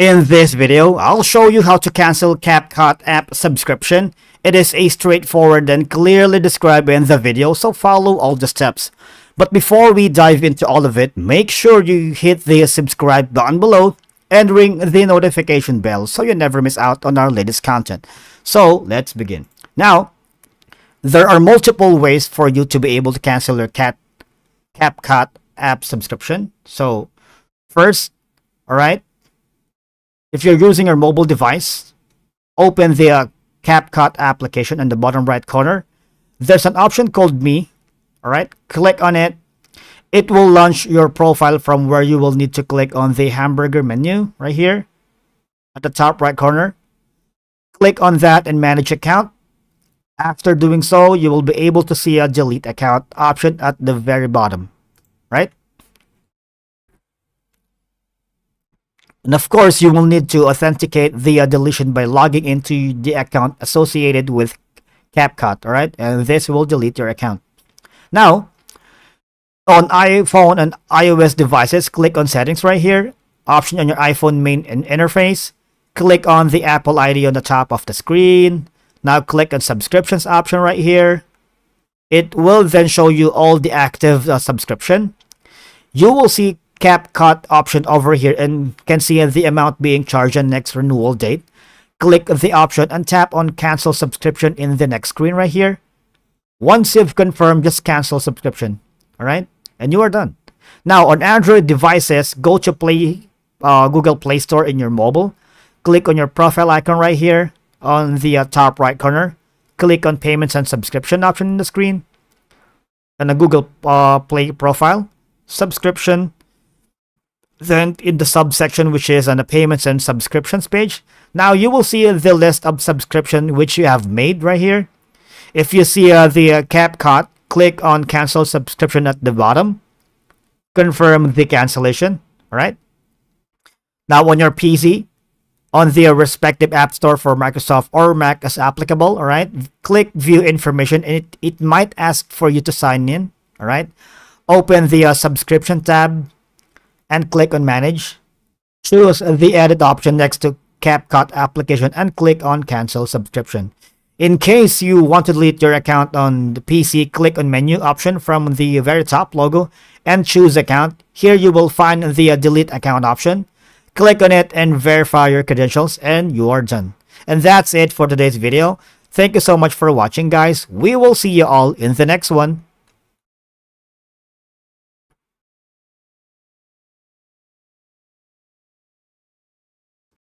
In this video, I'll show you how to cancel CapCut app subscription. It is a straightforward and clearly described in the video, so follow all the steps. But before we dive into all of it, make sure you hit the subscribe button below and ring the notification bell so you never miss out on our latest content. So let's begin. Now, there are multiple ways for you to be able to cancel your cat CapCut app subscription. So first, all right, if you're using your mobile device, open the uh, CapCut application in the bottom right corner. There's an option called Me. All right, click on it. It will launch your profile from where you will need to click on the hamburger menu right here at the top right corner. Click on that and manage account. After doing so, you will be able to see a delete account option at the very bottom, right? And of course, you will need to authenticate the deletion by logging into the account associated with CapCut, alright? And this will delete your account. Now, on iPhone and iOS devices, click on settings right here. Option on your iPhone main interface. Click on the Apple ID on the top of the screen. Now click on subscriptions option right here. It will then show you all the active uh, subscription. You will see CapCut option over here and can see the amount being charged on next renewal date. Click the option and tap on cancel subscription in the next screen right here. Once you've confirmed, just cancel subscription. Alright? And you are done. Now, on Android devices, go to Play uh, Google Play Store in your mobile. Click on your profile icon right here on the uh, top right corner. Click on Payments and Subscription option in the screen. And the Google uh, Play profile. Subscription then in the subsection which is on the payments and subscriptions page. Now you will see the list of subscription which you have made right here. If you see uh, the uh, CapCut click on cancel subscription at the bottom. Confirm the cancellation all right now on your pc on the respective app store for microsoft or mac as applicable all right click view information and it, it might ask for you to sign in all right open the uh, subscription tab and click on Manage. Choose the Edit option next to CapCut application and click on Cancel Subscription. In case you want to delete your account on the PC, click on Menu option from the very top logo and choose Account. Here you will find the Delete Account option. Click on it and verify your credentials and you are done. And that's it for today's video. Thank you so much for watching guys. We will see you all in the next one.